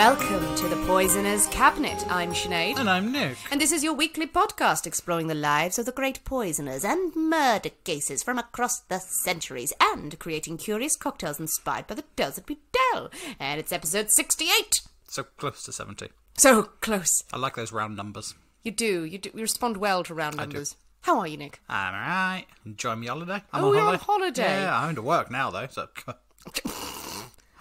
Welcome to the Poisoner's Cabinet. I'm Sinead. And I'm Nick. And this is your weekly podcast exploring the lives of the great poisoners and murder cases from across the centuries and creating curious cocktails inspired by the tales that we tell. And it's episode 68. So close to 70. So close. I like those round numbers. You do. You do. You respond well to round numbers. How are you, Nick? I'm alright. Enjoying my holiday. I'm Oh, on you're on holiday. holiday. Yeah, I'm to work now, though. So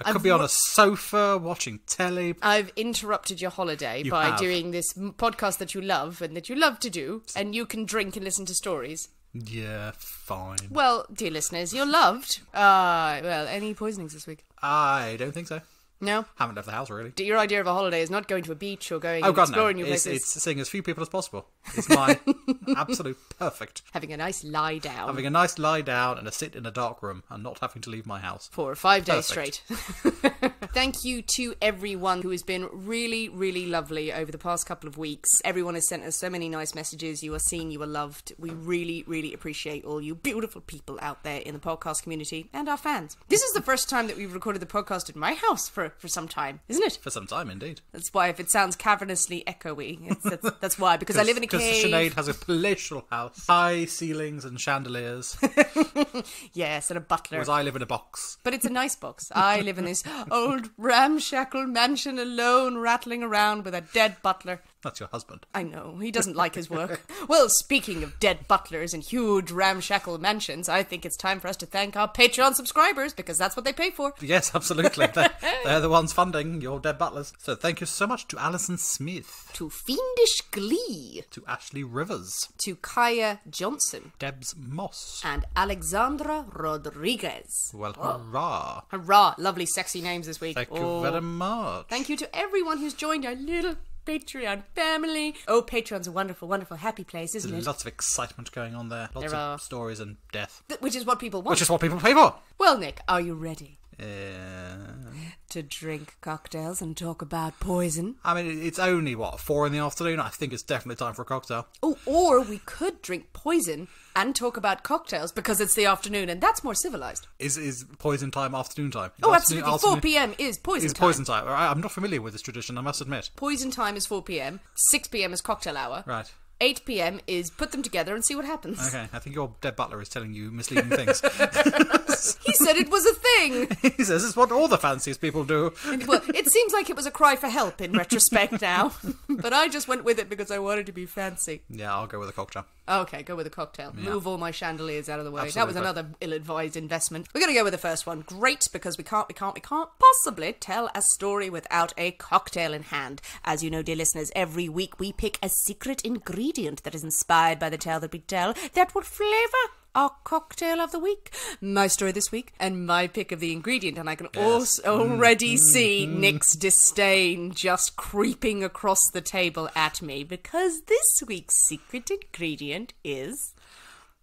I could be on a sofa watching telly. I've interrupted your holiday You by have. doing this m- podcast that you love and that you love to do, and you can drink and listen to stories. Yeah, fine. Well, dear listeners, you're loved. Uh, well, any poisonings this week? I don't think so. No? Haven't left the house, really. Your idea of a holiday is not going to a beach or going Oh, and God, no. exploring new It's, places. it's seeing as few people as possible. It's my absolute perfect. Having a nice lie down Having a nice lie down and a sit in a dark room and not having to leave my house. for five days Perfect. straight. Thank you to everyone who has been really, really lovely over the past couple of weeks. Everyone has sent us so many nice messages. You are seen, you are loved. We really, really appreciate all you beautiful people out there in the podcast community and our fans. This is the first time that we've recorded the podcast at my house for, for some time, isn't it? For some time, indeed. That's why if it sounds cavernously echoey, it's, that's, that's why because I live in a Because cave. Sinead has a palatial house, high ceilings and chandeliers, Yes, and a butler. whereas I live in a box. But it's a nice box. I live in this old ramshackle mansion alone, rattling around with a dead butler. That's your husband. I know, he doesn't like his work. Well, speaking of dead butlers and huge ramshackle mansions, I think it's time for us to thank our Patreon subscribers because that's what they pay for. Yes, absolutely. they're, they're the ones funding your dead butlers. So thank you so much to Alison Smith, To Fiendish Glee, to Ashley Rivers, to Kaya Johnson, Debs Moss. and Alexandra Rodriguez. Well, oh. hurrah. Hurrah! Lovely, sexy names this week. Thank Oh. you very much. Thank you to everyone who's joined our little Patreon family. Oh, Patreon's a wonderful, wonderful, happy place, isn't it? Lots of excitement going on there. Lots There of are. stories and death. Th- Which is what people want. Which is what people pay for. Well, Nick, are you ready Uh, to drink cocktails and talk about poison? I mean, it's only, what, four in the afternoon? I think it's definitely time for a cocktail. Oh, or we could drink poison and talk about cocktails because it's the afternoon and that's more civilized. Is is poison time afternoon time? Is Oh, afternoon- absolutely. 4 p.m. is poison Is time. poison time. Right, I'm not familiar with this tradition, I must admit. Poison time is 4 p.m. 6 p.m. is cocktail hour. Right. 8 p.m. is put them together and see what happens. Okay, I think your dead butler is telling you misleading things. He said it was a thing. he says it's what all the fanciest people do. well, it seems like it was a cry for help in retrospect now, but I just went with it because I wanted to be fancy. Yeah, I'll go with a cocktail. Okay, go with a cocktail. Move all my chandeliers out of the way. That was Absolutely. another ill-advised investment. We're going to go with the first one. Great, because we can't, we can't, we can't possibly tell a story without a cocktail in hand. As you know, dear listeners, every week we pick a secret ingredient that is inspired by the tale that we tell that will flavour our cocktail of the week. My story this week and my pick of the ingredient, and I can also already mm-hmm. see Nick's disdain just creeping across the table at me because this week's secret ingredient is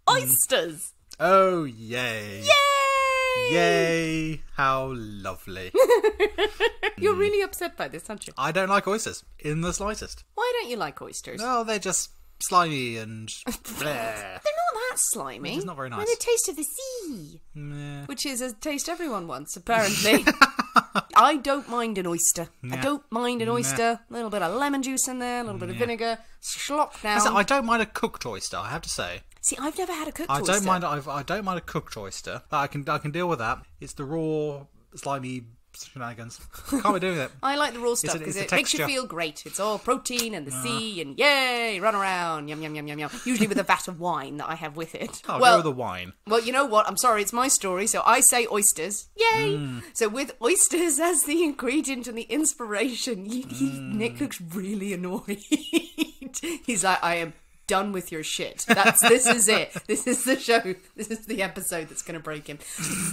oysters. Mm. Oh, yay. Yay! Yay. How lovely. You're mm. really upset by this, aren't you? I don't like oysters in the slightest. Why don't you like oysters? No, they're just slimy and. bleh. They're not slimy. It's not very nice. the taste of the sea. Which is a taste everyone wants, apparently. I don't mind an oyster. I don't mind an oyster. A little bit of lemon juice in there, a little bit of vinegar, slop down. I don't mind a cooked oyster. I have to say, See, I've never had a cooked I oyster. don't mind. I've, I don't mind a cooked oyster. But I can I can deal with that. It's the raw slimy shenanigans. Can't be doing it. I like the raw stuff because it makes you feel great. It's all protein and the sea and yay, run around, yum yum yum yum yum. Usually with a vat of wine that I have with it. I'll well, the wine. Well, you know what? I'm sorry, it's my story, so I say oysters. Yay! Mm. So with oysters as the ingredient and the inspiration, he, he, Mm. Nick looks really annoyed. He's like, I am done with your shit. That's this is it. This is the show. This is the episode that's going to break him.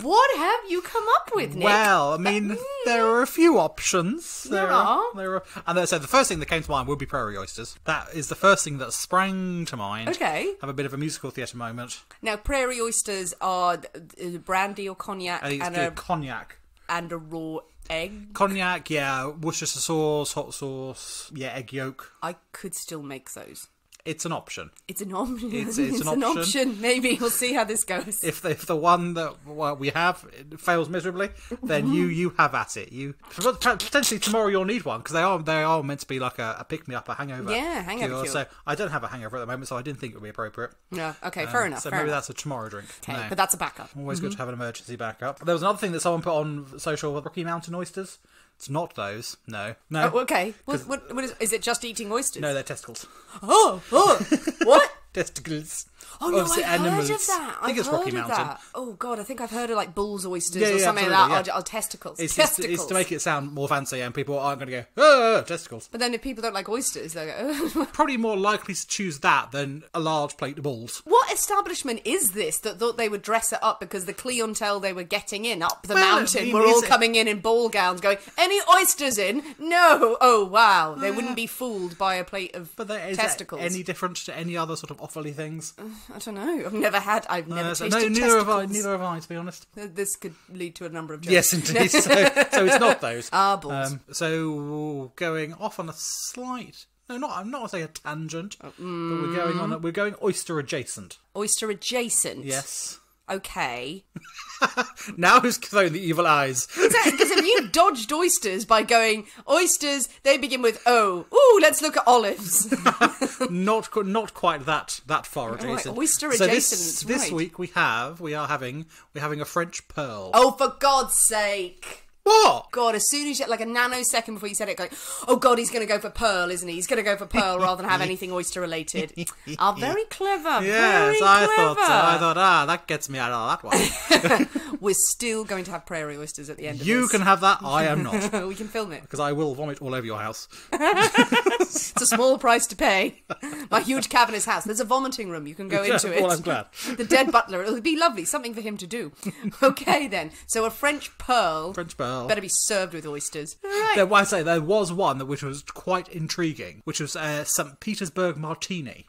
What have you come up with, Nick? Well, I mean, there are a few options. There are. There are. And then- so the first thing that came to mind would be prairie oysters. That is the first thing that sprang to mind. Okay. Have a bit of a musical theatre moment. Now, prairie oysters are uh, brandy or cognac I think it's and a, cognac. and a raw egg. Cognac, yeah. Worcestershire sauce, hot sauce, yeah, egg yolk. I could still make those. It's an option. It's an option. It's- it's an option. Maybe we'll see how this goes. If the, if the one that well, we have fails miserably, then you you have at it. You potentially tomorrow you'll need one because they are they are meant to be like a, a pick me up, a hangover. Yeah, hangover cure. So I don't have a hangover at the moment, so I didn't think it would be appropriate. no, okay, fair Um, enough. So fair maybe enough. that's a tomorrow drink. Okay, No. but that's a backup. Always good to have an emergency backup. There was another thing that someone put on social Rocky Mountain oysters. It's not those. No. No. Oh, okay. What, what, what is, is it? Just eating oysters? No, they're testicles. Oh, oh, what? Testicles. Oh no, I've animals. heard of that. I think I've it's heard Rocky of Mountain. that. Oh god, I think I've heard of like bulls oysters Yeah, or yeah, something like that. yeah. Or, or testicles. It's, it's, testicles. it's to make it sound more fancy, and people aren't going to go, oh, testicles. But then if people don't like oysters, they go. "Oh." Probably more likely to choose that than a large plate of balls. what establishment is this that thought they would dress it up because the clientele they were getting in up the Well, mountain were all coming in in ball gowns, going, "Any oysters in? No. Oh wow, they wouldn't be fooled by a plate of But testicles. that any different to any other sort of awfully things? Uh-huh. I don't know. I've never had. I've never Uh, tasted no, neither have I. Neither have I, to be honest. This could lead to a number of jokes. Yes, indeed. so, so it's not those. Ah, balls. Um, so going off on a slight. No, not. I'm not going to say a tangent, Oh, but we're going on. A, we're going oyster adjacent. Oyster adjacent. Yes. Okay. Now who's throwing the evil eyes? Because if you dodged oysters by going oysters, they begin with O. Ooh, let's look at olives. not not quite that that far right, adjacent. oyster so this, adjacent, this right. week we have we are having we're having a French pearl. oh, for God's sake. What? God, as soon as you, like a nanosecond before you said it, going, oh God, he's going to go for pearl, isn't he? He's going to go for pearl rather than have anything oyster related. Ah, very clever. Yes, very I clever. thought so. I thought ah, that gets me out of that one. We're still going to have prairie oysters at the end of you can have that. I am not we can film it. because I will vomit all over your house. It's a small price to pay. My huge cavernous house. There's a vomiting room. You can go into it. well, I'm glad. The dead butler. It'll be lovely. Something for him to do. Okay, then. So a French pearl. French pearl. Better be served with oysters. Right. There, well, I say there was one that which was quite intriguing, which was uh, St. Petersburg Martini,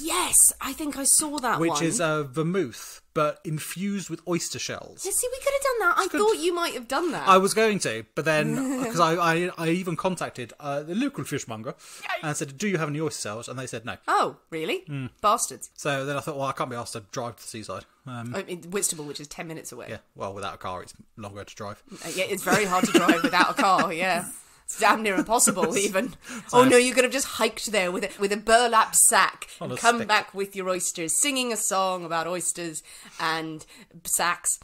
Yes, I think I saw that which one. is uh, vermouth but infused with oyster shells. Yeah, see, we could have done that. I thought you might have done that. I was going to, but then because I, I I even contacted uh, the local fishmonger and said, "Do you have any oyster shells?" And they said no. Oh, really? Hmm. Bastards. So then I thought, well, I can't be asked to drive to the seaside. Um, I mean, Whitstable, which is 10 minutes away. yeah, well, without a car, it's longer to drive. Uh, yeah, it's very hard to drive without a car, yeah. It's damn near impossible, even. Oh no, you could have just hiked there with a, with a burlap sack and come stick. back with your oysters, singing a song about oysters and sacks.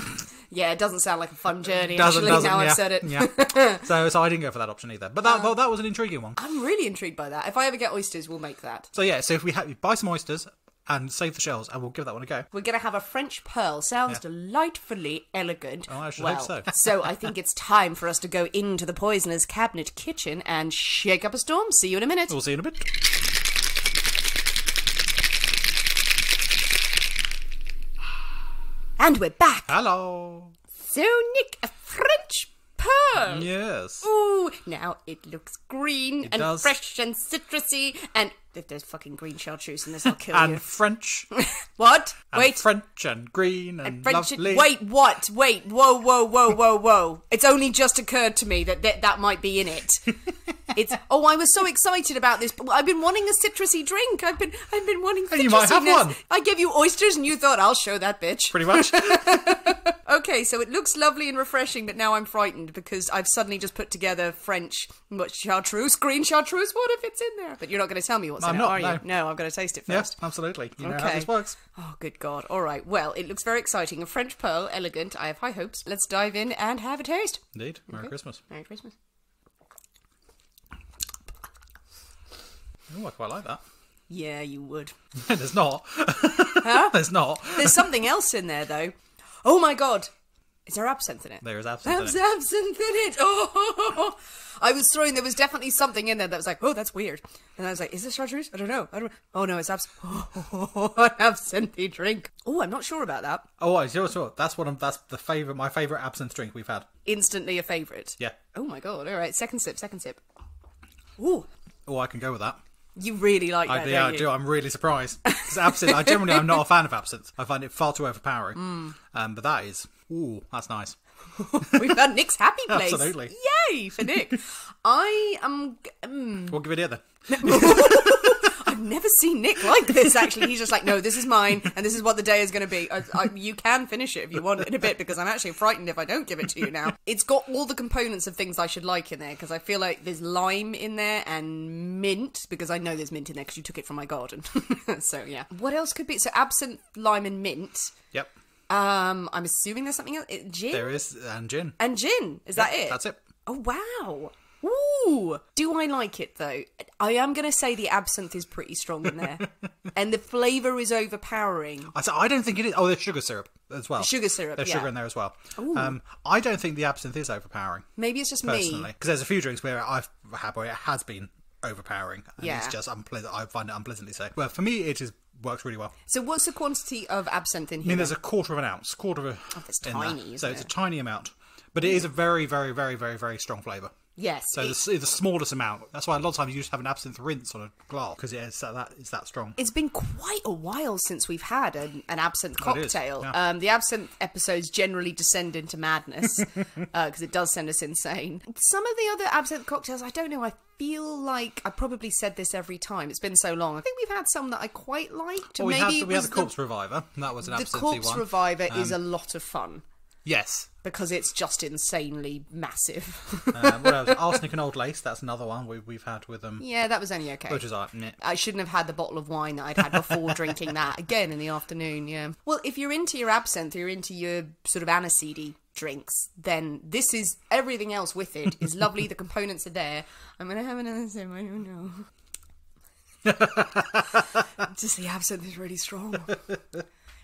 yeah, it doesn't sound like a fun journey. Doesn't actually, doesn't now yeah, I've said it. Yeah. so so I didn't go for that option either. But that uh, that, that was an intriguing one. I'm really intrigued by that. If I ever get oysters, we'll make that. So yeah, so if we ha- buy some oysters and save the shells, and we'll give that one a go. We're going to have a French pearl. Sounds delightfully elegant. Oh, I should well, hope so. So I think it's time for us to go into the poisoner's cabinet kitchen and shake up a storm. See you in a minute. We'll see you in a bit. And we're back. Hello. So, Nick, a French pearl. Yes. Ooh, now it looks green and does. fresh and citrusy. And if there's fucking green chartreuse in this, I'll kill And you. French. What? And Wait. French and green and French. lovely. Wait, what? Wait, whoa, whoa, whoa, whoa, whoa. It's only just occurred to me that that, that might be in it. It's oh, I was so excited about this. I've been wanting a citrusy drink. I've been I've been wanting And you might have one. I gave you oysters and you thought I'll show that bitch. Pretty much. Okay, so it looks lovely and refreshing, but now I'm frightened because I've suddenly just put together French what, chartreuse, green chartreuse. What if it's in there? But you're not going to tell me what's in it, are no. you? No, I'm going to taste it yeah, first. absolutely. You know how Okay. this works. Oh, good God. All right. Well, it looks very exciting. A French pearl, elegant. I have high hopes. Let's dive in and have a taste. Indeed. Merry Christmas. Merry Christmas. Oh, I quite like that. Yeah, you would. There's not. There's not. There's something else in there, though. Oh my God. Is there absinthe in it? There is absinthe There's in it. absinthe in it. Oh, I was throwing. There was definitely something in there that was like, oh, that's weird. And I was like, is this chartreuse? I don't know. I don't. Oh no, it's absinthe. Oh, an absinthe drink. Oh, I'm not sure about that. Oh, I sure, sure. That's what I'm. That's the favorite. My favorite absinthe drink we've had. Instantly a favourite. Yeah. Oh my god. All right. Second sip. Second sip. Ooh, Oh, I can go with that. You really like I, that, yeah, don't I do. I'm really surprised. absinthe. I generally I'm not a fan of absinthe. I find it far too overpowering. Hmm. Um, but that is. Ooh, that's nice. We've got Nick's happy place. Absolutely. Yay for Nick. I am. Mm, We'll give it here then. I've never seen Nick like this. Actually, he's just like, no, this is mine, and this is what the day is going to be. I, I, you can finish it if you want in a bit, because I'm actually frightened if I don't give it to you now. It's got all the components of things I should like in there, because I feel like there's lime in there and mint, because I know there's mint in there because you took it from my garden. so yeah. What else could be? So absinthe, lime, and mint. Yep. Um, I'm assuming there's something else. Gin There is and gin. and gin. Is that it? That's it. Oh wow. Ooh. Do I like it though? I am going to say the absinthe is pretty strong in there, and the flavour is overpowering. I, I don't think it is. Oh, there's sugar syrup as well. Sugar syrup, There's yeah. sugar in there as well. Um, I don't think the absinthe is overpowering Maybe it's just personally me. because there's a few drinks where I've had where it has been overpowering. And Yeah. It's just unpleasant. I find it unpleasantly so. Well, for me, it is works really well. So what's the quantity of absinthe in here? I mean, there's a quarter of an ounce, quarter of a. Oh, that's tiny, So it's a tiny amount, but it is a very, very, very, very, very strong flavour. Yes. So it- the, the smallest amount. That's why a lot of times you just have an absinthe rinse on a glass because it's that, that it's that strong. it's been quite a while since we've had an, an absinthe Oh, cocktail. yeah. Um, the absinthe episodes generally descend into madness because it does send us insane. Some of the other absinthe cocktails, I don't know. I feel like I probably said this every time. It's been so long. I think we've had some that I quite liked. Well, we Maybe had we had the corpse reviver. That was an absinthe one. the corpse reviver is a lot of fun yes. because it's just insanely massive. Uh, what else? Arsenic and old lace. That's another one we, we've had with them, yeah, that was only okay. which is like, meh. I shouldn't have had the bottle of wine that I'd had before drinking that again in the afternoon. Yeah. Well, if you're into your absinthe, you're into your sort of aniseedy drinks, then this is everything else with it is lovely. the components are there. I'm gonna have another sip. I don't know. Just the absinthe is really strong.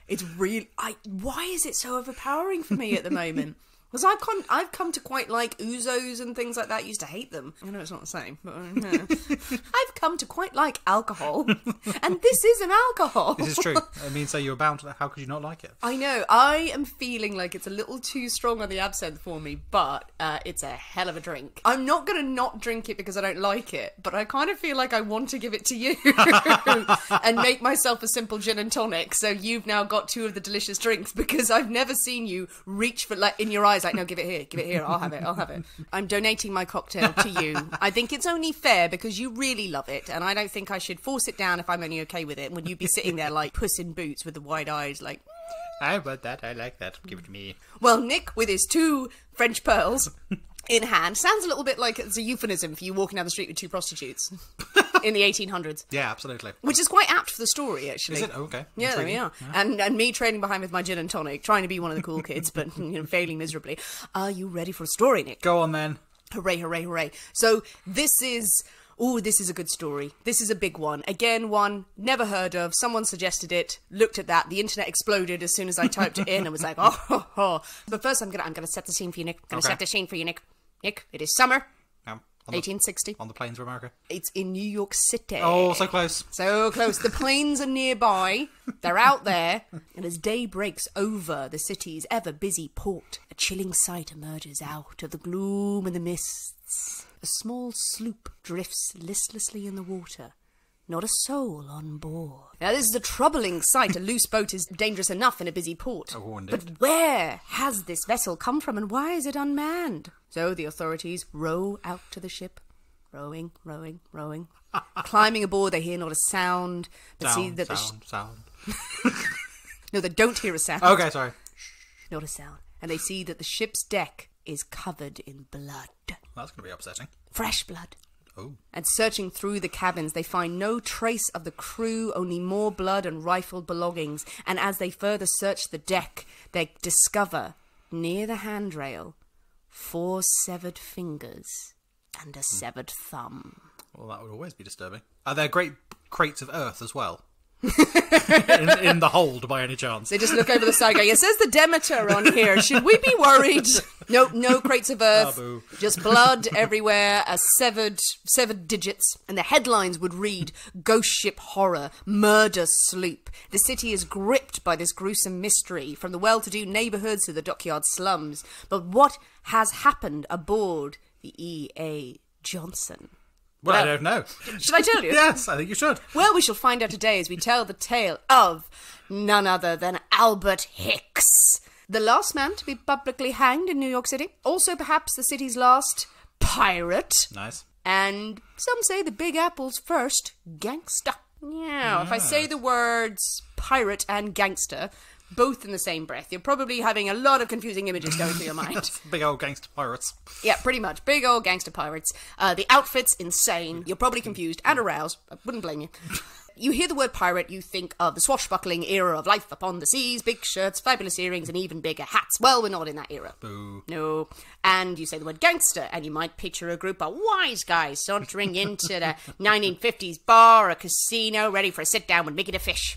It's real. I. Why is it so overpowering for me at the moment? Because I've come, I've come to quite like ouzos and things like that. I used to hate them. I know it's not the same, but uh, I've come to quite like alcohol, and this is an alcohol. This is true. I mean, so you're bound to. How could you not like it? I know. I am feeling like it's a little too strong on the absinthe for me, but uh, it's a hell of a drink. I'm not going to not drink it because I don't like it, but I kind of feel like I want to give it to you and make myself a simple gin and tonic. So you've now got two of the delicious drinks because I've never seen you reach for like in your eyes like, no, give it here, give it here. I'll have it. I'll have it. I'm donating my cocktail to you. I think it's only fair because you really love it, and I don't think I should force it down if I'm only okay with it. When you'd be sitting there like puss in boots with the wide eyes, like. I want that. I like that. Give it to me. Well, Nick, with his two French pearls in hand, sounds a little bit like it's a euphemism for you walking down the street with two prostitutes in the 1800s, Yeah, absolutely. which is quite apt for the story, actually. Is it? Oh, okay. Yeah, there we Intriguing. are. And and me trailing behind with my gin and tonic, trying to be one of the cool kids, but you know, failing miserably. Are you ready for a story, Nick? Go on then. Hooray, hooray, hooray. So this is oh, this is a good story. This is a big one. Again, one never heard of. Someone suggested it, looked at that, the internet exploded as soon as I typed it in and was like, oh, ho, ho. But first I'm gonna I'm gonna set the scene for you, Nick. I'm gonna Okay. set the scene for you, Nick. Nick, it is summer, Um, on, the, 1860. on the plains of America. It's in New York City. Oh, so close. So close. The plains are nearby. They're out there. And as day breaks over the city's ever busy port, a chilling sight emerges out of the gloom and the mists. A small sloop drifts listlessly in the water. Not a soul on board. Now, this is a troubling sight. A loose boat is dangerous enough in a busy port. Oh, indeed. but where has this vessel come from and why is it unmanned? So the authorities row out to the ship. Rowing, rowing, rowing. Climbing aboard, they hear not a sound, but see Sound, that the sh- sound, sound. no, they don't hear a sound. Okay, sorry. Not a sound. And they see that the ship's deck is covered in blood. That's going to be upsetting. Fresh blood. Oh. And searching through the cabins, they find no trace of the crew, only more blood and rifled belongings. And as they further search the deck, they discover, near the handrail, four severed fingers and a hmm. severed thumb. Well, that would always be disturbing. Are there great crates of earth as well? in, in the hold, by any chance? They just look over the side going, it says the Demeter on here. Should we be worried? No, no crates of earth. Just blood everywhere, a severed, severed digits. And the headlines would read, Ghost Ship Horror, Murder Sloop. The city is gripped by this gruesome mystery, from the well-to-do neighbourhoods to the dockyard slums. But what has happened aboard the E.A. Johnson? Well, I don't know. Should I tell you? Yes, I think you should. Well, we shall find out today as we tell the tale of none other than Albert Hicks, the last man to be publicly hanged in New York City. Also, perhaps the city's last pirate. Nice. And some say the Big Apple's first gangster. Yeah, if I say the words pirate and gangster, both in the same breath, you're probably having a lot of confusing images going through your mind. Big old gangster pirates. yeah, pretty much. Big old gangster pirates. Uh, the outfit's insane. You're probably confused and aroused. I wouldn't blame you. You hear the word pirate, you think of the swashbuckling era of life upon the seas, big shirts, fabulous earrings, and even bigger hats. Well, we're not in that era. Boo. No. And you say the word gangster, and you might picture a group of wise guys sauntering into the 1950s bar or casino, ready for a sit down with Mickey the Fish.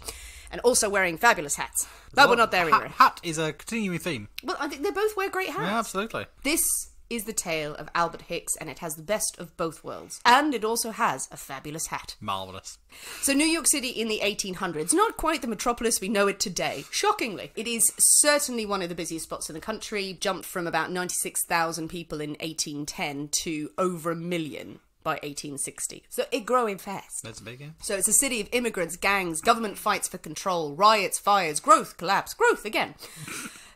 And also wearing fabulous hats. But we're not there hat, either. Hat is a continuing theme. Well, I think they both wear great hats. Yeah, absolutely. This is the tale of Albert Hicks, and it has the best of both worlds. And it also has a fabulous hat. Marvelous. So, New York City in the 1800s, not quite the metropolis we know it today. Shockingly, it is certainly one of the busiest spots in the country, jumped from about 96,000 people in 1810 to over a million by 1860. So, it growing fast. That's big, yeah. So, it's a city of immigrants, gangs, government fights for control, riots, fires, growth, collapse, growth again.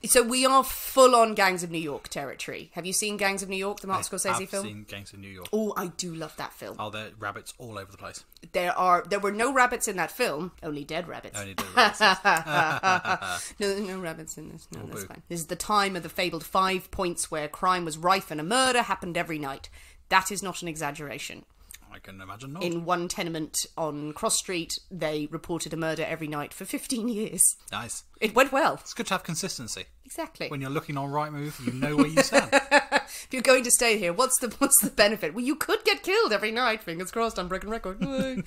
So we are full on Gangs of New York territory. Have you seen Gangs of New York, the Martin Scorsese I've film? seen Gangs of New York. Oh, I do love that film. Oh, there are rabbits all over the place. There are there were no rabbits in that film, only dead rabbits. Only the rabbits. No, no rabbits in this. No, that's boo. fine. This is the time of the fabled five points where crime was rife and a murder happened every night. That is not an exaggeration. I can imagine not. In one tenement on Cross Street, they reported a murder every night for 15 years. Nice. It went well. It's good to have consistency. Exactly. When you're looking on Rightmove, you know where you stand. if you're going to stay here, what's the what's the benefit? Well, you could get killed every night. Fingers crossed, I'm breaking record.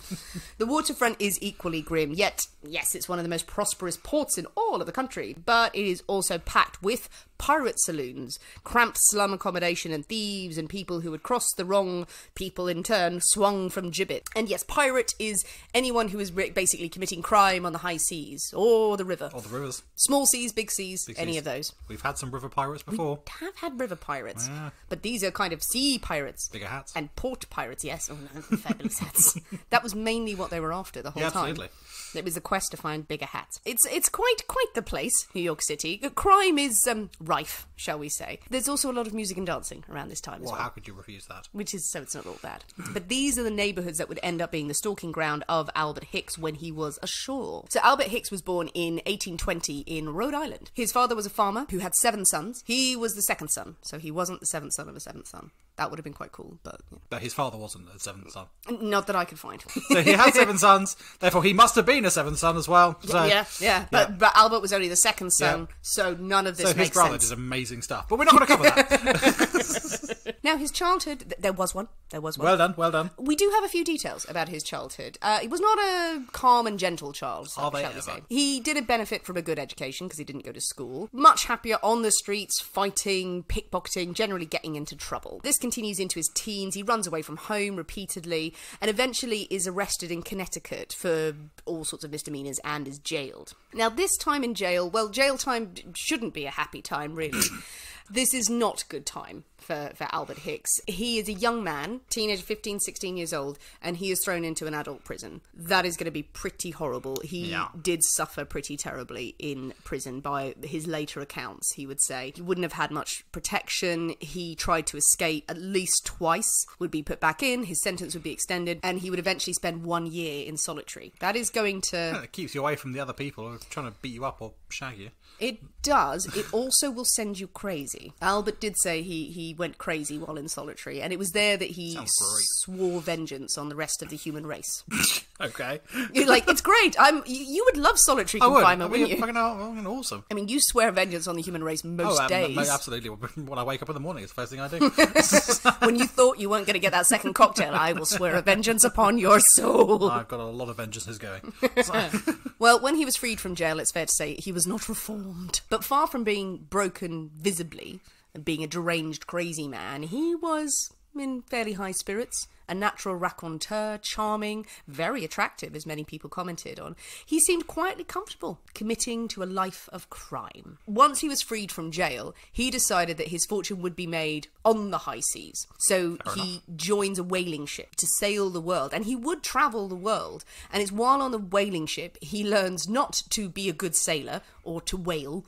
The waterfront is equally grim. Yet, yes, it's one of the most prosperous ports in all of the country, but it is also packed with pirate saloons, cramped slum accommodation, and thieves and people who had crossed the wrong people in turn swung from gibbet. And yes, pirate is anyone who is basically committing crime on the high seas or the river, Or the rivers. small seas, big seas, any seas. of those. We've had some river pirates before. We have had river pirates, But these are kind of sea pirates. Bigger hats. And port pirates, yes. Oh, no, fabulous hats. That was mainly what they were after the whole Yeah, time. absolutely. It was a quest to find bigger hats. It's it's quite quite the place, New York City. Crime is um, rife, shall we say. There's also a lot of music and dancing around this time as Well, well. how could you refuse that? Which is so it's not all bad. But these are the neighbourhoods that would end up being the stalking ground of Albert Hicks when he was ashore. So Albert Hicks was born in 1820 in Rhode Island. His father was a farmer who had seven sons. He was the second son, so he wasn't the seventh son of a seventh son. That would have been quite cool, but yeah. But his father wasn't a seventh son. not that I could find. So he had seven sons, therefore he must have been a seventh son as well. So, yeah, yeah, but but Albert was only the second son, Yeah. so none of this so his brother sense. did amazing stuff. But we're not going to cover that. Now his childhood, th- there was one. There was one. well done, well done. We do have a few details about his childhood. Uh, he was not a calm and gentle child, Are they shall we ever? say. He did a benefit from a good education because he didn't go to school. Much happier on the streets, fighting, pickpocketing, generally getting into trouble. This continues into his teens. He runs away from home repeatedly and eventually is arrested in Connecticut for all sorts of misdemeanors and is jailed. Now, this time in jail, well, jail time shouldn't be a happy time, really. This is not good time for, for Albert Hicks. He is a young man, teenage, 15, 16 years old, and he is thrown into an adult prison. That is going to be pretty horrible. He Yeah. did suffer pretty terribly in prison by his later accounts, he would say. He wouldn't have had much protection. He tried to escape at least twice, would be put back in, his sentence would be extended, and he would eventually spend one year in solitary. That is going to. It keeps you away from the other people who are trying to beat you up or shag you. It does. It also will send you crazy. Albert did say he, he went crazy while in solitary, and it was there that he swore vengeance on the rest of the human race. Okay. You're like, it's great. I'm. You, you would love solitary I would. confinement, I mean, wouldn't you? fucking, fucking awesome. I mean, you swear vengeance on the human race most Oh, um, days. absolutely. When I wake up in the morning, it's the first thing I do. when you thought you weren't going to get that second cocktail, I will swear a vengeance upon your soul. I've got a lot of vengeances going. Well, when he was freed from jail, it's fair to say he was not reformed. But far from being broken visibly being a deranged, crazy man, he was in fairly high spirits. A natural raconteur, charming, very attractive, as many people commented on. He seemed quietly comfortable, committing to a life of crime. Once he was freed from jail, he decided that his fortune would be made on the high seas. So he joins a whaling ship to sail the world, and he would travel the world. And it's while on the whaling ship he learns not to be a good sailor or to whale.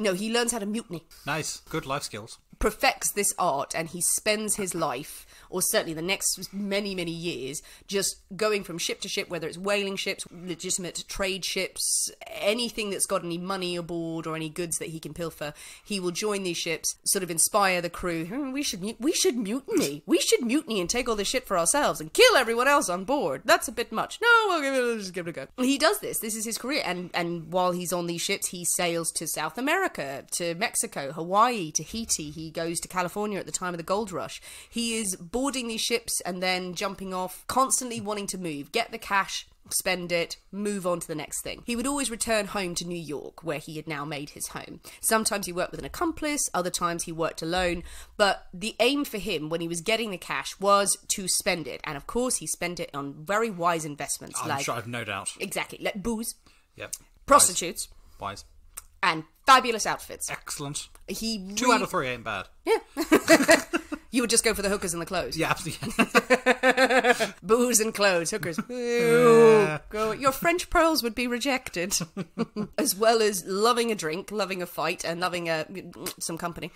No, he learns how to mutiny nice. Good life skills. perfects this art and he spends his life or certainly the next many, many years, just going from ship to ship, whether it's whaling ships, legitimate trade ships, anything that's got any money aboard or any goods that he can pilfer, he will join these ships, sort of inspire the crew. "Hmm, we should, we should mutiny. We should mutiny and take all this shit for ourselves and kill everyone else on board. That's a bit much. No, we'll give it, we'll just give it a go. He does this. This is his career. And and while he's on these ships, he sails to South America, to Mexico, Hawaii, Tahiti. He goes to California at the time of the gold rush. He is boarding these ships and then jumping off, constantly wanting to move, get the cash, spend it, move on to the next thing. He would always return home to New York, where he had now made his home. Sometimes he worked with an accomplice, other times he worked alone, but the aim for him when he was getting the cash was to spend it. And of course, he spent it on very wise investments I'm like sure I've no doubt. exactly, like booze, Yep. prostitutes, Wise. and fabulous outfits. Excellent. He Two out of three ain't bad. you would just go for the hookers and the clothes. Yeah, absolutely. Booze and clothes, hookers. Ew, go- Your French pearls would be rejected. as well as loving a drink, loving a fight, and loving a, some company.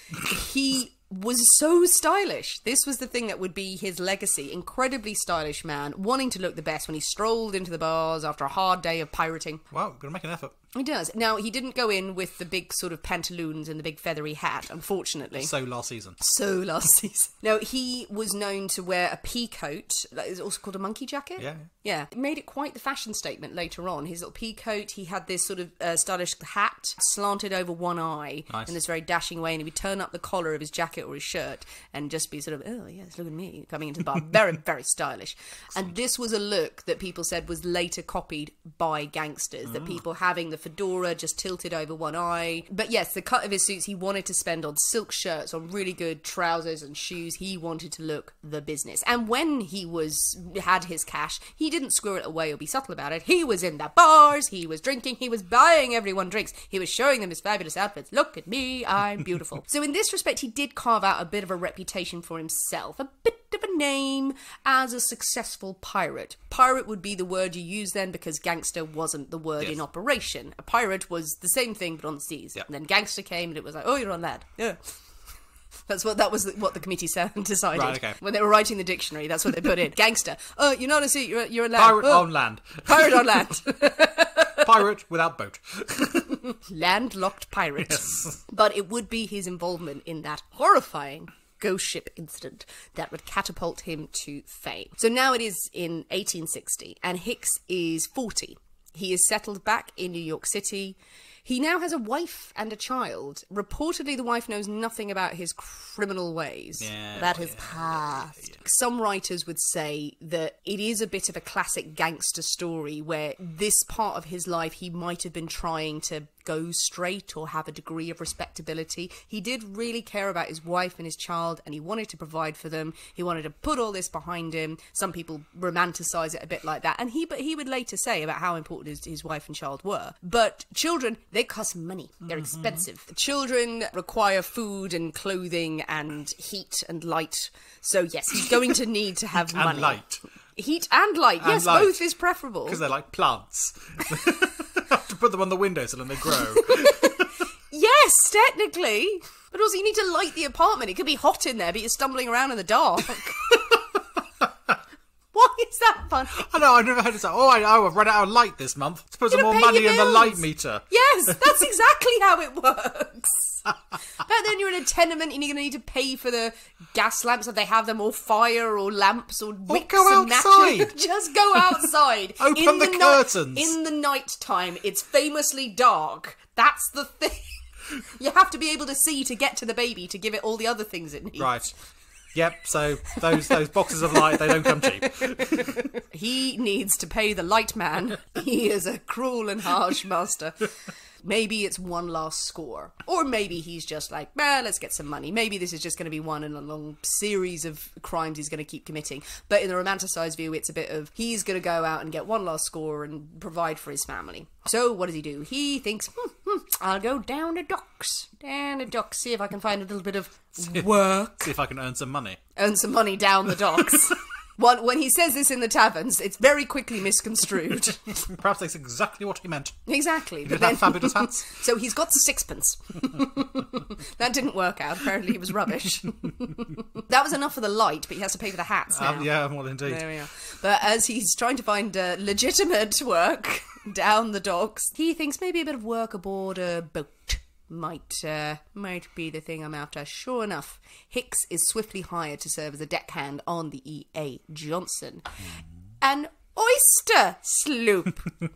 He was so stylish. This was the thing that would be his legacy. Incredibly stylish man, wanting to look the best when he strolled into the bars after a hard day of pirating. well, gonna make an effort. He does. Now, he didn't go in with the big sort of pantaloons and the big feathery hat, unfortunately. So last season. so last season. No, he was known to wear a pea coat, that is also called a monkey jacket. Yeah. Yeah, it made it quite the fashion statement later on. His little pea coat, he had this sort of uh, stylish hat slanted over one eye Nice. in this very dashing way, and he would turn up the collar of his jacket or his shirt and just be sort of, oh, yes, look at me coming into the bar. Very, very stylish. And this was a look that people said was later copied by gangsters, that people having the fedora just tilted over one eye. But yes, the cut of his suits, he wanted to spend on silk shirts, on really good trousers and shoes. He wanted to look the business. And when he was had his cash, he didn't squirrel it away or be subtle about it. He was in the bars, he was drinking, he was buying everyone drinks, he was showing them his fabulous outfits. Look at me, I'm beautiful. so in this respect, he did carve out a bit of a reputation for himself, a bit of a name as a successful pirate. Pirate would be the word you use then because gangster wasn't the word Yes. in operation. A pirate was the same thing but on the seas. Yep. And then gangster came and it was like, oh, you're on land. Yeah. That's what that was what the committee said, decided Right, okay. when they were writing the dictionary. That's what they put in. Gangster. Oh, you're not a sea. You're, you're a land. Pirate Oh, on land. pirate on land. Pirate without boat. landlocked pirate. But it would be his involvement in that horrifying ghost ship incident that would catapult him to fame. So now it is in 1860, and Hicks is 40. He is settled back in New York City. He now has a wife and a child. Reportedly, the wife knows nothing about his criminal ways, Yeah, about his past. Some writers would say that it is a bit of a classic gangster story where this part of his life he might have been trying to go straight or have a degree of respectability. He did really care about his wife and his child and he wanted to provide for them. He wanted to put all this behind him. Some people romanticize it a bit like that. And he but he would later say about how important his, his wife and child were. But children, they cost money. They're mm-hmm. expensive. Children require food and clothing and heat and light. So yes, he's going to need to have money. Light. Heat and light. yes, light. both is preferable. Because they're like plants. put them on the windowsill and they grow. Yes, technically. But also, you need to light the apartment. It could be hot in there, but you're stumbling around in the dark. Why is that fun? I know, I've never heard it say, oh, I, oh, I've run out of light this month. Let's put some more money in the light meter. Yes, that's exactly how it works. But then you're in a tenement and you're going to need to pay for the gas lamps if they have them, or fire, or lamps, or wicks go and outside. Just go outside. Open in the night- curtains. in the night time, it's famously dark. That's the thing. You have to be able to see to get to the baby to give it all the other things it needs. Right. Yep, so those those boxes of light, they don't come cheap. He needs to pay the light man. He is a cruel and harsh master. Maybe it's one last score. Or maybe he's just like, well, let's get some money. Maybe this is just going to be one in a long series of crimes he's going to keep committing. But in the romanticized view, it's a bit of he's going to go out and get one last score and provide for his family. So what does he do? He thinks, hmm, hmm, I'll go down the docks. Down the docks, see if I can find a little bit of work. See if I can earn some money. Earn some money down the docks. When, when he says this in the taverns, it's very quickly misconstrued. Perhaps that's exactly what he meant. exactly. Did But have then, fabulous hats. so he's got sixpence. that didn't work out. Apparently, he was rubbish. that was enough for the light, but he has to pay for the hats now. Um, yeah, well, indeed. There we are. But as he's trying to find uh, legitimate work down the docks, he thinks maybe a bit of work aboard a boat might uh, might be the thing I'm after. Sure enough, Hicks is swiftly hired to serve as a deckhand on the E.A. Johnson, an oyster sloop. Do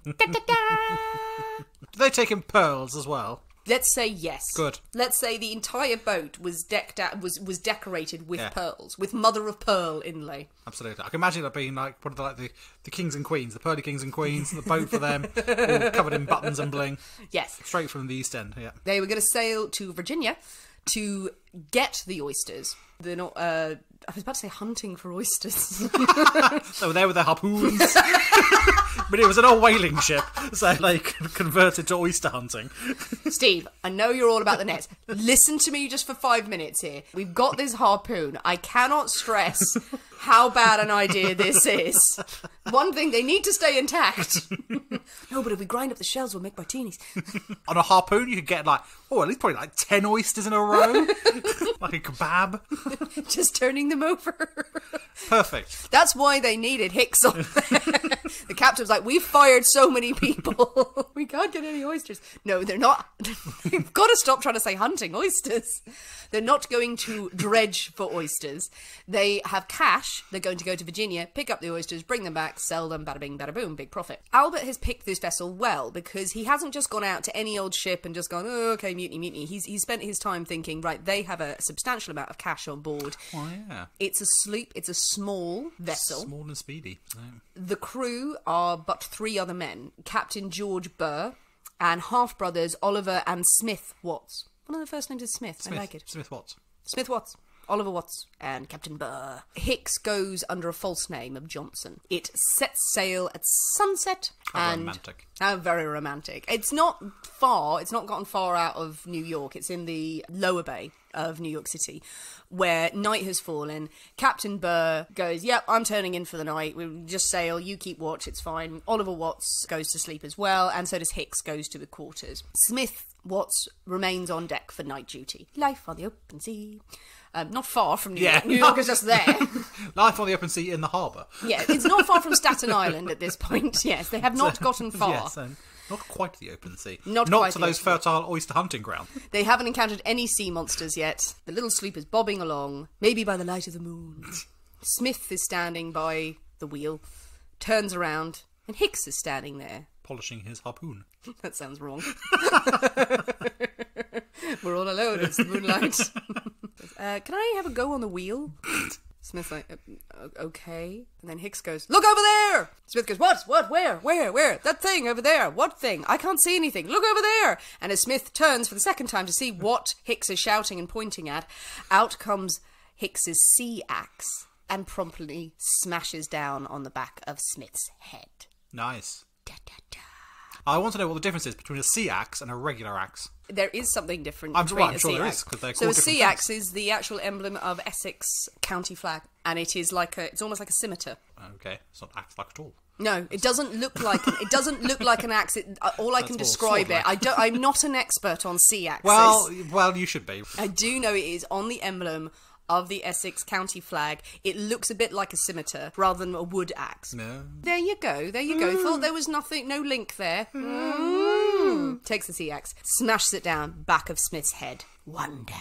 they take in pearls as well? Let's say yes. Good. Let's say the entire boat was decked out, was was decorated with Yeah. pearls, with mother of pearl inlay. Absolutely. I can imagine that being like one of the, like the, the kings and queens, the pearly kings and queens, the boat for them, all covered in buttons and bling, Yes. straight from the East End. Yeah. They were going to sail to Virginia to get the oysters. They're not. Uh, I was about to say hunting for oysters. They were there with their harpoons. but it was an old whaling ship, so they converted to oyster hunting. Steve, I know you're all about the nets. Listen to me just for five minutes here. We've got this harpoon. I cannot stress how bad an idea this is. One thing, they need to stay intact. no, but if we grind up the shells, we'll make martinis. On a harpoon, you could get like, oh, at least probably like 10 oysters in a row. like a kebab. just turning them over. Perfect. That's why they needed Hicks on there. The captain's like, We've fired so many people. we can't get any oysters. No, they're not. You've got to stop trying to say hunting oysters. They're not going to dredge for oysters. They have cash. They're going to go to Virginia, pick up the oysters, bring them back, sell them, bada bing, bada boom, big profit. Albert has picked this vessel well because he hasn't just gone out to any old ship and just gone, oh, okay, mutiny, mutiny. He's, he's spent his time thinking, right, they have a substantial amount of cash on board. Oh, yeah. It's a sloop, it's a small vessel. Small and speedy. So. The crew are but three other men Captain George Burr and half brothers Oliver and Smith Watts. One of the first names is Smith. Smith, I like it. Smith Watts. Smith Watts. Oliver Watts and Captain Burr. Hicks goes under a false name of Johnson. It sets sail at sunset How and romantic. how very romantic. It's not far. It's not gotten far out of New York. It's in the lower bay of New York City, where night has fallen. Captain Burr goes, "Yep, I'm turning in for the night. We'll just sail. You keep watch. It's fine." Oliver Watts goes to sleep as well, and so does Hicks. Goes to the quarters. Smith Watts remains on deck for night duty. Life on the open sea. Um, not far from New Yeah. York. New York is just there. Life on the open sea in the harbour. yeah, it's not far from Staten Island at this point. Yes, they have not gotten far. Yes, and not quite the open sea. Not not quite to those fertile oyster hunting ground. They haven't encountered any sea monsters yet. The little sloop is bobbing along, maybe by the light of the moon. Smith is standing by the wheel, turns around, and Hicks is standing there. Polishing his harpoon. That sounds wrong. We're all alone. It's the moonlight. uh, can I have a go on the wheel? Smith's like, okay. And then Hicks goes, look over there! Smith goes, what? What? Where? Where? Where? That thing over there. What thing? I can't see anything. Look over there! And as Smith turns for the second time to see what Hicks is shouting and pointing at, out comes Hicks's sea axe and promptly smashes down on the back of Smith's head. Nice. Da, da, da. I want to know what the difference is between a sea axe and a regular axe. There is something different. I'm- between well, I'm a sure there they're so a called sea axe is the actual emblem of Essex county flag, and it is like a. It's almost like a scimitar. Okay, it's not axe like at all. No, it doesn't look like an, it doesn't look like an axe. It, uh, all I can describe it. I don't. I'm not an expert on sea axes. Well, well, you should be. I do know it is on the emblem of the Essex county flag. It looks a bit like a scimitar rather than a wood axe. No. There you go. There you go. Thought there was nothing, no link there. Mm. Takes the sea axe, smashes it down back of Smith's head. One down.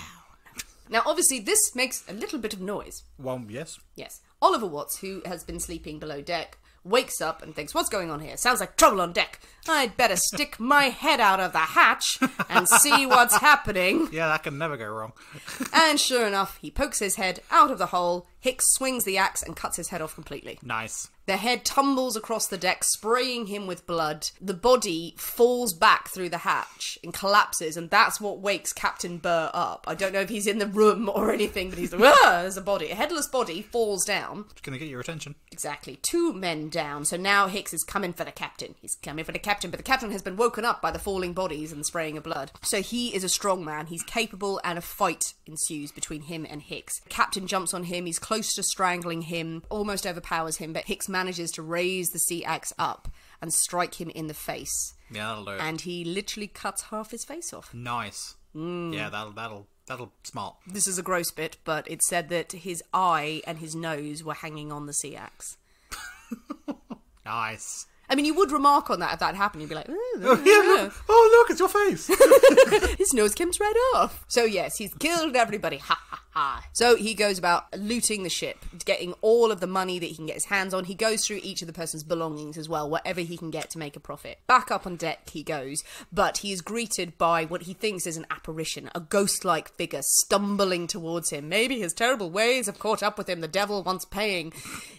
Now, obviously, this makes a little bit of noise. Well, yes. Yes. Oliver Watts, who has been sleeping below deck, wakes up and thinks, What's going on here? Sounds like trouble on deck. I'd better stick my head out of the hatch and see what's happening. Yeah, that can never go wrong. And sure enough, he pokes his head out of the hole. Hicks swings the axe and cuts his head off completely. Nice. The head tumbles across the deck, spraying him with blood. The body falls back through the hatch and collapses, and that's what wakes Captain Burr up. I don't know if he's in the room or anything, but he's like, ah, there's a body. A headless body falls down. It's going to get your attention. Exactly. Two men down. So now Hicks is coming for the captain. He's coming for the captain, but the captain has been woken up by the falling bodies and the spraying of blood. So he is a strong man. He's capable, and a fight ensues between him and Hicks. Captain jumps on him. He's close to strangling him, almost overpowers him, but Hicks manages to raise the sea axe up and strike him in the face. Yeah, that'll do it. And he literally cuts half his face off. nice. Mm. Yeah, that'll that'll that'll smart. This is a gross bit, but it said that his eye and his nose were hanging on the sea axe. Nice. I mean, you would remark on that if that happened. You'd be like, "Ooh, Oh, yeah, look. oh look, it's your face. his nose comes right off. So yes, he's killed everybody. Ha ha ha. So he goes about looting the ship, getting all of the money that he can get his hands on. He goes through each of the person's belongings as well, whatever he can get to make a profit. Back up on deck he goes, but he is greeted by what he thinks is an apparition, a ghost-like figure stumbling towards him. Maybe his terrible ways have caught up with him. The devil wants paying.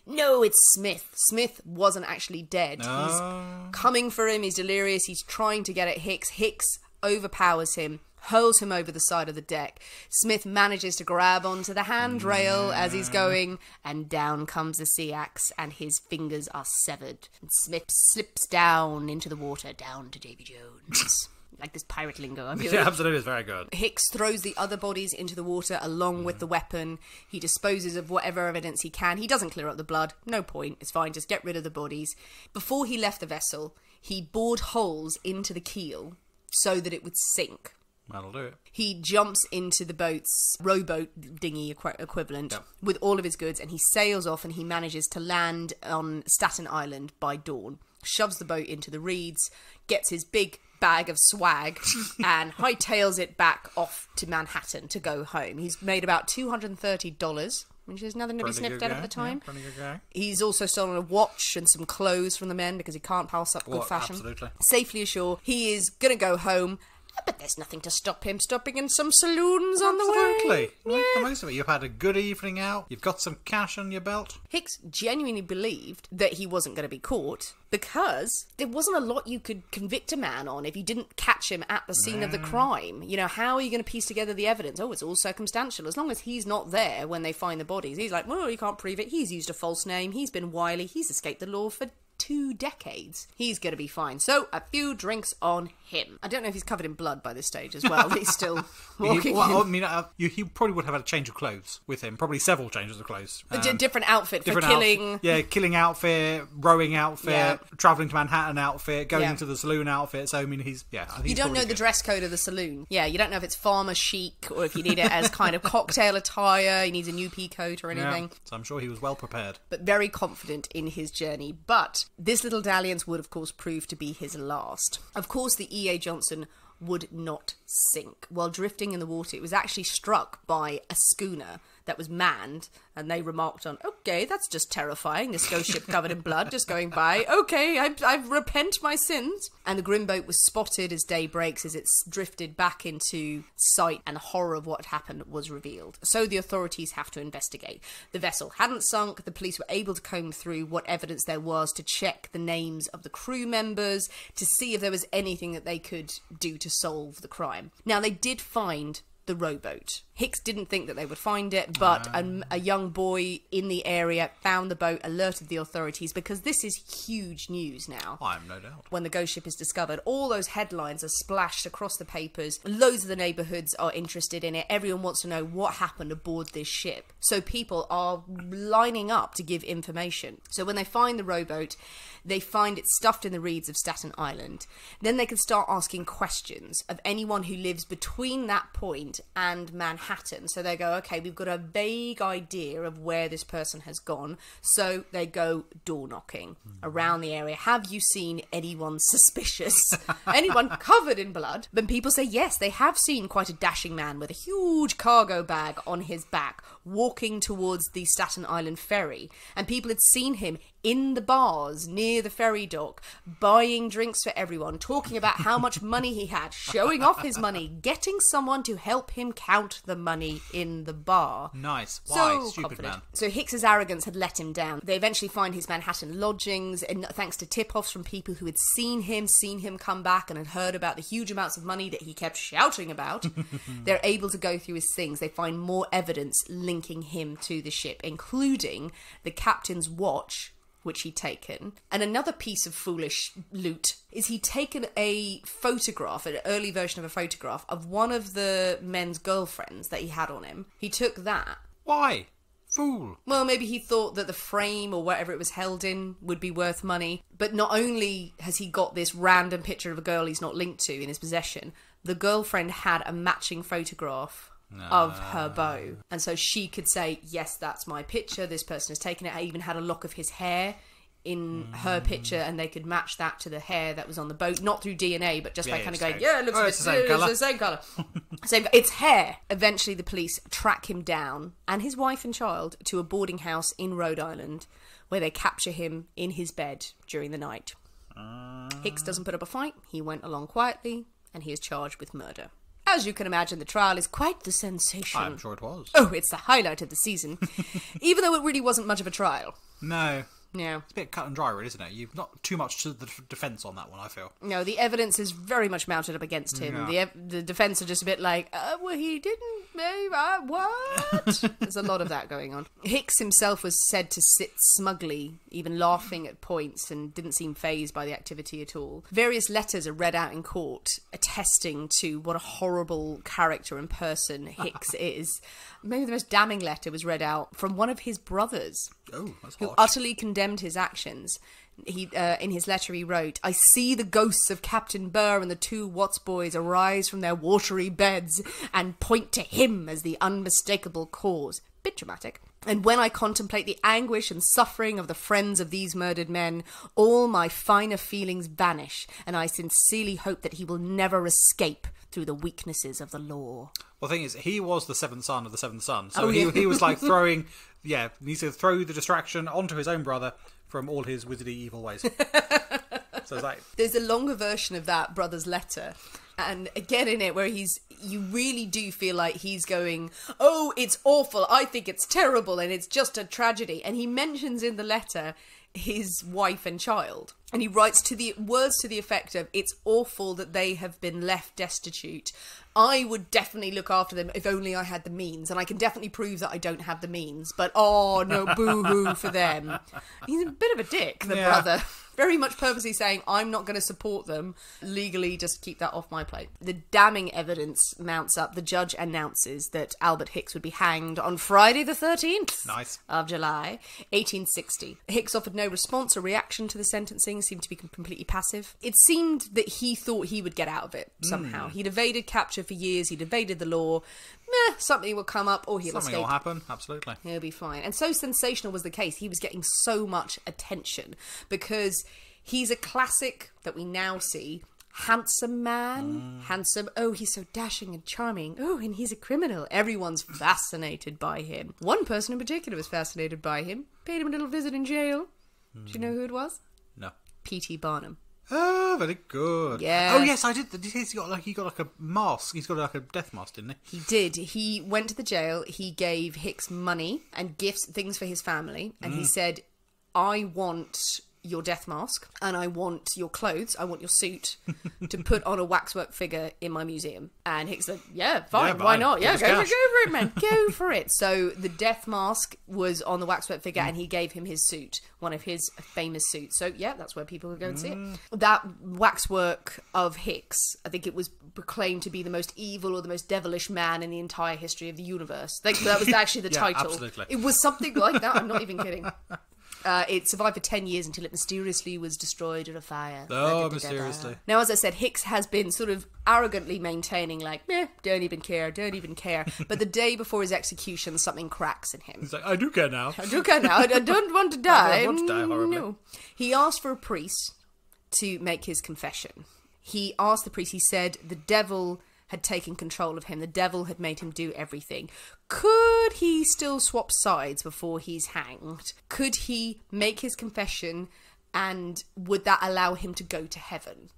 No, it's Smith. Smith wasn't actually dead. He's coming for him. He's delirious. He's trying to get at Hicks. Hicks overpowers him, hurls him over the side of the deck. Smith manages to grab onto the handrail as he's mm. going, and down comes the sea axe, and his fingers are severed. And Smith slips down into the water, down to Davy Jones. like this pirate lingo. I'm yeah, absolutely, it's very good. Hicks throws the other bodies into the water along with mm. the weapon. He disposes of whatever evidence he can. He doesn't clear up the blood. No point. It's fine. Just get rid of the bodies. Before he left the vessel, he bored holes into the keel so that it would sink. That'll do it. He jumps into the boat's rowboat dinghy equi- equivalent Yep. with all of his goods and he sails off and he manages to land on Staten Island by dawn. Shoves the boat into the reeds, gets his big bag of swag, and hightails it back off to Manhattan to go home. He's made about $230, which is nothing to be sniffed at at the yeah, time. guy. He's also stolen a watch and some clothes from the men because he can't pass up good Well, fashion. absolutely. Safely ashore, he is going to go home, but there's nothing to stop him stopping in some saloons on the way. Absolutely. Make the most of it. You've had a good evening out. You've got some cash on your belt. Hicks genuinely believed that he wasn't going to be caught because there wasn't a lot you could convict a man on if you didn't catch him at the scene of the crime. You know, how are you going to piece together the evidence? Oh, it's all circumstantial. As long as he's not there when they find the bodies, he's like, well, you can't prove it. He's used a false name. He's been wily. He's escaped the law for two decades. He's going to be fine. So, a few drinks on him. I don't know if he's covered in blood by this stage as well. He's still He, walking. well, I mean, uh, you, he probably would have had a change of clothes with him. Probably several changes of clothes. Um, different outfit for different killing. outfit- yeah, killing outfit, rowing outfit, Yeah. traveling to Manhattan outfit, going Yeah. into the saloon outfit. So I mean, he's yeah. I think You don't know the dress code of the saloon. Yeah, you don't know if it's farmer chic or if you need it as kind of cocktail attire. He needs a new pea coat or Yeah. anything. So I'm sure he was well prepared. But very confident in his journey. But this little dalliance would, of course, prove to be his last. Of course, the E.A. Johnson would not sink. While drifting in the water, it was actually struck by a schooner that was manned, and they remarked on, okay, that's just terrifying, this ghost ship covered in blood just going by. Okay, I, I repent my sins. And the grim boat was spotted as day breaks as it's drifted back into sight, and the horror of what happened was revealed. So the authorities have to investigate. The vessel hadn't sunk, the police were able to comb through what evidence there was to check the names of the crew members, to see if there was anything that they could do to solve the crime. Now, they did find the rowboat. Hicks didn't think that they would find it, but a, a young boy in the area found the boat, alerted the authorities because this is huge news now. I'm no doubt. When the ghost ship is discovered, all those headlines are splashed across the papers. Loads of the neighborhoods are interested in it. Everyone wants to know what happened aboard this ship. So people are lining up to give information. So when they find the rowboat, they find it stuffed in the reeds of Staten Island. Then they can start asking questions of anyone who lives between that point and Manhattan. So they go, okay, we've got a vague idea of where this person has gone. So they go door knocking hmm. around the area. Have you seen anyone suspicious? anyone covered in blood? Then people say, yes, they have seen quite a dashing man with a huge cargo bag on his back walking towards the Staten Island ferry. And people had seen him in the bars near the ferry dock, buying drinks for everyone, talking about how much money he had, showing off his money, getting someone to help him count the money in the bar. Nice. Why, So stupid confident. man? So Hicks's arrogance had let him down. They eventually find his Manhattan lodgings, and thanks to tip-offs from people who had seen him, seen him come back, and had heard about the huge amounts of money that he kept shouting about, they're able to go through his things. They find more evidence linking him to the ship, including the captain's watch which he'd taken. And another piece of foolish loot is he'd taken a photograph, an early version of a photograph of one of the men's girlfriends that he had on him. He took that. Why? Fool. Well, maybe he thought that the frame or whatever it was held in would be worth money. But not only has he got this random picture of a girl he's not linked to in his possession, the girlfriend had a matching photograph of ah. her bow. And so she could say, Yes, that's my picture. This person has taken it. I even had a lock of his hair in her mm. picture and they could match that to the hair that was on the boat not through DNA but just by kind of going yeah it looks Oh, it's the same it's colour. the same color same it's hair eventually the police track him down and his wife and child to a boarding house in Rhode Island where they capture him in his bed during the night Hicks doesn't put up a fight. He went along quietly, and he is charged with murder. As you can imagine, the trial is quite the sensation. I'm sure it was. Oh, it's the highlight of the season, even though it really wasn't much of a trial. No. No. It's a bit cut and dry, really, isn't it? You've not too much to the defence on that one, I feel. No, the evidence is very much mounted up against him. Yeah. The ev- the defense are just a bit like, uh, well, he didn't. Uh, uh, what? There's a lot of that going on. Hicks himself was said to sit smugly, even laughing at points, and didn't seem fazed by the activity at all. Various letters are read out in court attesting to what a horrible character and person Hicks is. Maybe the most damning letter was read out from one of his brothers Oh, who utterly condemned his actions. He, uh, in his letter, he wrote, "I see the ghosts of Captain Burr and the two Watts boys arise from their watery beds and point to him as the unmistakable cause." Bit dramatic. And when I contemplate the anguish and suffering of the friends of these murdered men, all my finer feelings vanish, and I sincerely hope that he will never escape through the weaknesses of the law. Well, the thing is, he was the seventh son of the seventh son, so Oh, he, yeah. he was like throwing, yeah, he needs to throw the distraction onto his own brother from all his wizardy evil ways. so it's like, there's a longer version of that brother's letter and again in it where he's you really do feel like he's going oh it's awful i think it's terrible and it's just a tragedy and he mentions in the letter his wife and child. And he writes to the words to the effect of it's awful that they have been left destitute. I would definitely look after them if only i had the means. And i can definitely prove that i don't have the means but oh no boo-hoo for them. He's a bit of a dick the Yeah. brother very much purposely saying I'm not going to support them legally. Just keep that off my plate. The damning evidence mounts up. The judge announces that Albert Hicks would be hanged on Friday the 13th Nice. of July, 1860. Hicks offered no response or reaction to the sentencing. Seemed to be completely passive. It seemed that he thought he would get out of it somehow. Hmm. He'd evaded capture for years. He'd evaded the law. Meh, something will come up, or he'll something escape. will happen, absolutely. He'll be fine. And so sensational was the case, he was getting so much attention because he's a classic that we now see. Handsome man, mm. handsome. Oh, he's so dashing and charming. Oh, and he's a criminal. Everyone's fascinated by him. One person in particular was fascinated by him. Paid him a little visit in jail. Do you mm. know who it was? No. P.T. Barnum. Oh, very good. Yeah. Oh, yes, I did. Did you He's got like he got like a mask. He's got like a death mask, didn't he? He did. He went to the jail. He gave Hicks money and gifts, things for his family, and he mm. said, "I want your death mask, and I want your clothes. I want your suit to put on a waxwork figure in my museum." And Hicks said, "Yeah, fine. Yeah, why not? Yeah, go, go for it, man. Go for it." So the death mask was on the waxwork figure, and he gave him his suit, one of his famous suits. So yeah, that's where people would go and see it. That waxwork of Hicks, I think it was proclaimed to be the most evil or the most devilish man in the entire history of the universe. Like, that was actually the Yeah, title. absolutely. It was something like that. I'm not even kidding. Uh, it survived for 10 years until it mysteriously was destroyed in a fire. Oh, mysteriously. Now, as I said, Hicks has been sort of arrogantly maintaining, like, meh, don't even care, don't even care. But the day before his execution, something cracks in him. He's like, I do care now. I do care now. I don't want to die. I want to die horribly. No. He asked for a priest to make his confession. He asked the priest, he said the devil had taken control of him. The devil had made him do everything. Could he still swap sides before he's hanged? Could he make his confession and would that allow him to go to heaven?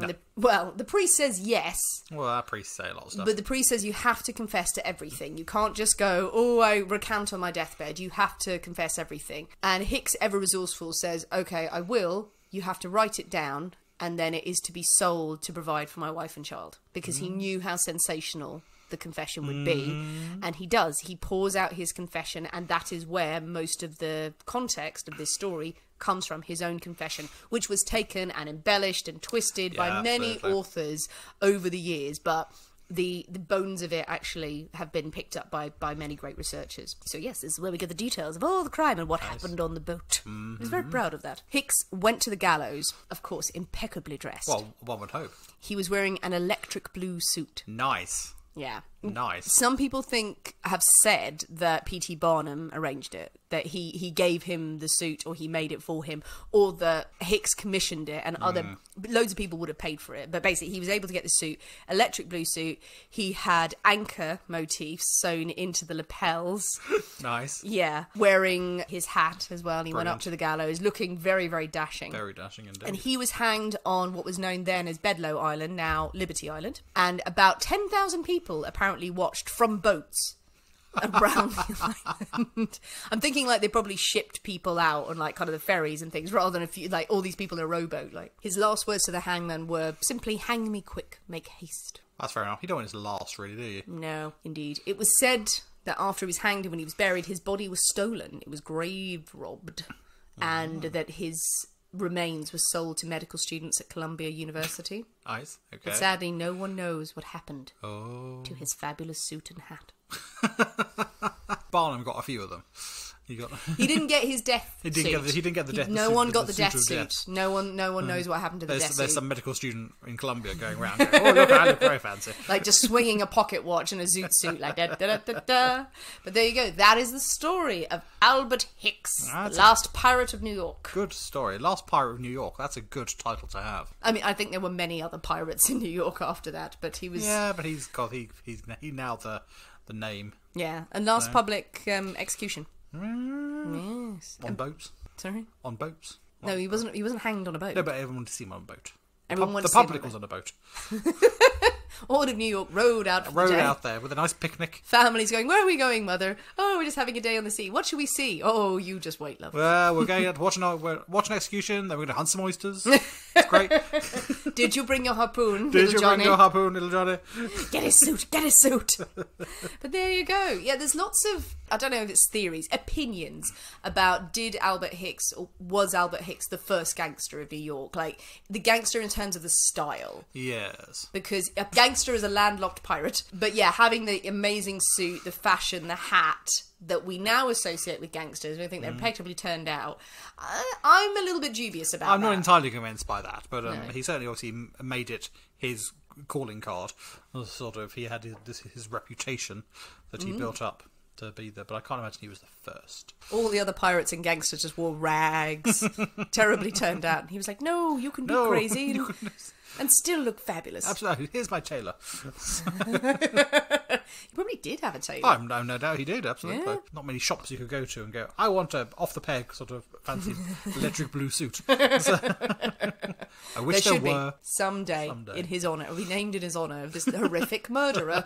And the, well, the priest says yes, Well, our priests say a lot of stuff. but the priest says you have to confess to everything. You can't just go, oh, I recant on my deathbed. You have to confess everything. And Hicks, ever resourceful, says, okay, I will. You have to write it down, and then it is to be sold to provide for my wife and child. Because he mm. knew how sensational the confession would be. Mm. And he does. He pours out his confession, and that is where most of the context of this story comes from his own confession, which was taken and embellished and twisted by many absolutely. authors over the years. But the the bones of it actually have been picked up by by many great researchers. So yes, this is where we get the details of all the crime and what happened on the boat. I was very mm-hmm. proud of that. Hicks went to the gallows, of course, impeccably dressed. Well, one would hope. he was wearing an electric blue suit. Nice. Yeah. Nice. Some people think have said that P.T. Barnum arranged it, that he he gave him the suit or he made it for him, or that Hicks commissioned it, and other mm. loads of people would have paid for it. But basically, he was able to get the suit, electric blue suit. He had anchor motifs sewn into the lapels. Nice. yeah, wearing his hat as well. And he went up to the gallows, looking very very dashing. Very dashing indeed. And he was hanged on what was known then as Bedloe Island, now Liberty Island. And about 10,000 people apparently watched from boats around the island. I'm thinking like they probably shipped people out on like kind of the ferries and things rather than a few, like all these people in a rowboat. Like his last words to the hangman were simply, hang me quick, make haste. That's fair enough. You don't want his last, really, do you? No, indeed. It was said that after he was hanged and when he was buried, his body was stolen. It was grave robbed. And hmm. that his remains were sold to medical students at Columbia University. Nice. Okay. But sadly, no one knows what happened oh. to his fabulous suit and hat. Barnum got a few of them. He got. He didn't get his death He didn't suit. get the- he didn't get the death No one the- got the the, death suit. death. No one, no one knows what happened to the There's, death there's suit. some medical student in Columbia going around. Going, oh, look, I look very fancy. like just swinging a pocket watch and a zoot suit, like da da da da da. But there you go. That is the story of Albert Hicks, That's the last pirate of New York. Good story. Last Pirate of New York. That's a good title to have. I mean, I think there were many other pirates in New York after that, but he was yeah. Yeah, but he's got he he's he now the the name Yeah, And last public um, execution. Yes. on boats. Sorry. On boats. No, he wasn't. He wasn't hanged on a boat. No, but everyone wanted to see him on a boat. Everyone pub- the to see him on a public was on a boat. All of New York rode out Rode the out there with a nice picnic. Families going, where are we going, mother? Oh, we're just having a day on the sea. What should we see? Oh, you just wait, love. Well, we're going to watch an we're watching execution. Then we're going to hunt some oysters. It's great. Did you bring your harpoon, Did little you Johnny? bring your harpoon, little Johnny? Get his suit, get his suit. but there you go. Yeah, there's lots of I don't know if it's theories, opinions about did Albert Hicks or was Albert Hicks the first gangster of New York? Like the gangster in terms of the style. Yes. Because a gangster is a landlocked pirate. But yeah, having the amazing suit, the fashion, the hat that we now associate with gangsters, we think they're mm. impeccably turned out. I'm a little bit dubious about I'm not that. entirely convinced by that, but um, No. he certainly obviously made it his calling card. Uh, sort of, he had his, his reputation that he mm. built up to be there, but I can't imagine he was the first. All the other pirates and gangsters just wore rags, terribly turned out. And he was like, "No, you can be No, crazy you and, and still look fabulous." Absolutely. Here's my tailor. He probably did have a tailor. I'm no, no doubt he did. Absolutely. Yeah. Not many shops you could go to and go. I want a off the peg sort of fancy electric blue suit. So- I wish there there, were. be someday, Someday. in his honor. It'll be named in his honor of this horrific murderer.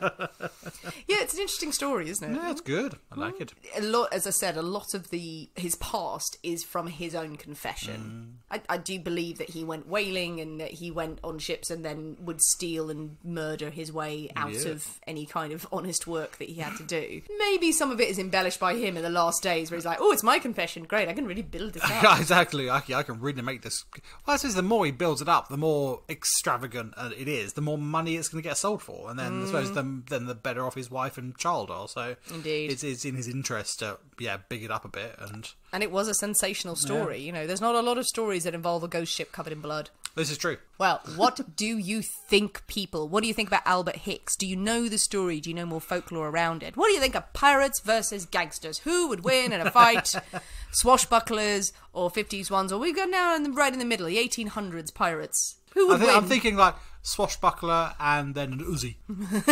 yeah, it's an interesting story, isn't it? Yeah, it's good. I like it. a lot as i said a lot of the his past is from his own confession Mm. I, I do believe that he went whaling and that he went on ships and then would steal and murder his way out Yeah. of any kind of honest work that he had to do maybe some of it is embellished by him in the last days where he's like oh it's my confession great i can really build this up Yeah, exactly. I, I can really make this. Well, I suppose the more he builds it up, the more extravagant uh, it is, the more money it's going to get sold for, and then I suppose then, then the better off his wife and child are. So Indeed. it's, it's in his interest to yeah big it up a bit. And and it was a sensational story you know there's not a lot of stories that involve a ghost ship covered in blood this is true. Well, what do you think, people? What do you think about Albert Hicks? Do you know the story? Do you know more folklore around it? What do you think of pirates versus gangsters? Who would win in a fight? Swashbucklers or 50s ones? Or we go now in the, right in the middle, the 1800s pirates. Who I would think, win? I'm thinking like swashbuckler and then an Uzi.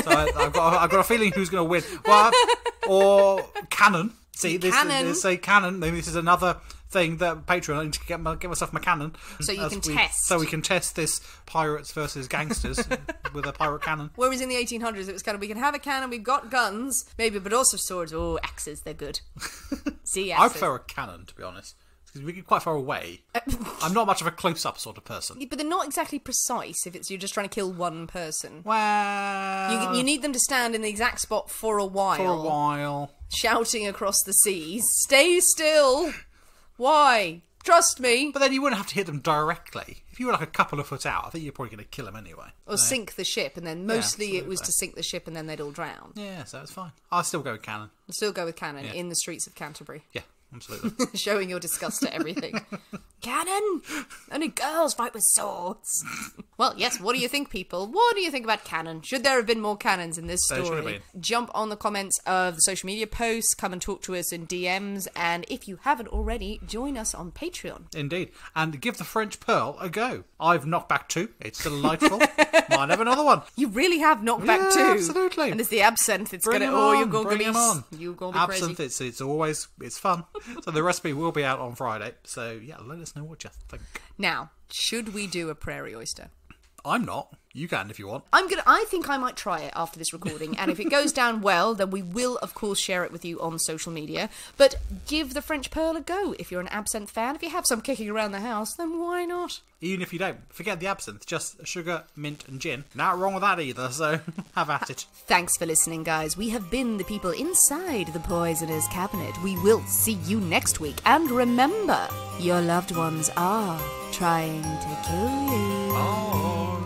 So I, I've got I've got a feeling who's going to win. Well, or cannon. See, this Cannon. is say cannon. Maybe this is another thing that Patreon. I need to get, my, get myself my cannon. So you can we- test. So we can test this pirates versus gangsters with a pirate cannon. Whereas in the 1800s, it was kind of we can have a cannon, we've got guns, maybe, but also swords. Oh, axes, they're good. See, I axes. prefer a cannon, to be honest. Because we get quite far away. I'm not much of a close-up sort of person. But they're not exactly precise if it's you're just trying to kill one person. Well, You, you need them to stand in the exact spot for a while, for a while. shouting across the seas, "Stay still! Why? Trust me!" But then you wouldn't have to hit them directly. If you were like a couple of foot out, I think you're probably going to kill them anyway. Or sink the ship, and then mostly it was to sink the ship, and then they'd all drown. Yeah, so it's fine. I'll still go with cannon. I'll still go with cannon in the streets of Canterbury, Yeah, absolutely. showing your disgust at everything. cannon! Only girls fight with swords. well, yes. What do you think, people? What do you think about cannon? Should there have been more cannons in this There should story? Jump on the comments of the social media posts. Come and talk to us in DMs, and if you haven't already, join us on Patreon. Indeed. And give the French Pearl a go. I've knocked back two. It's delightful. Might have another one. You really have knocked back Yeah, two. absolutely. And it's the absinthe. It's Bring gonna. 'em Oh, you're on, gonna bring be. 'em on. You're gonna be Absinthe, crazy. it's, it's always it's fun. so the recipe will be out on Friday. So yeah, let us know what you think. Now, should we do a prairie oyster? I'm not. You can if you want. I'm gonna. I think I might try it after this recording, and if it goes down well, then we will, of course, share it with you on social media. But give the French Pearl a go if you're an absinthe fan. If you have some kicking around the house, then why not? Even if you don't, forget the absinthe. Just sugar, mint, and gin. Not wrong with that either. So have at it. Thanks for listening, guys. We have been the people inside the Poisoner's Cabinet. We will see you next week. And remember, your loved ones are trying to kill you. Oh.